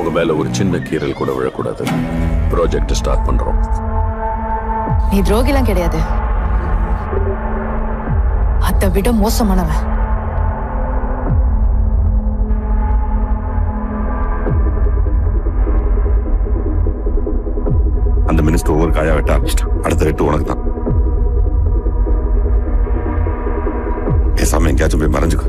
அவங்க மேல ஒரு சின்ன கீரல் கூட விழக்கூடாது. ப்ராஜெக்ட் ஸ்டார்ட் பண்றோம். நீ துரோகிலாம் கிடையாது. அதை விட மோசமானவன். அந்த மினிஸ்டர் ஒவ்வொரு காயா வெட்ட ஆரம்பிச்சிட்டான். அடுத்த வெட்டு உனக்கு தான் பேசாம எங்கேயாச்சும் போய் மறைஞ்சுக்கோ.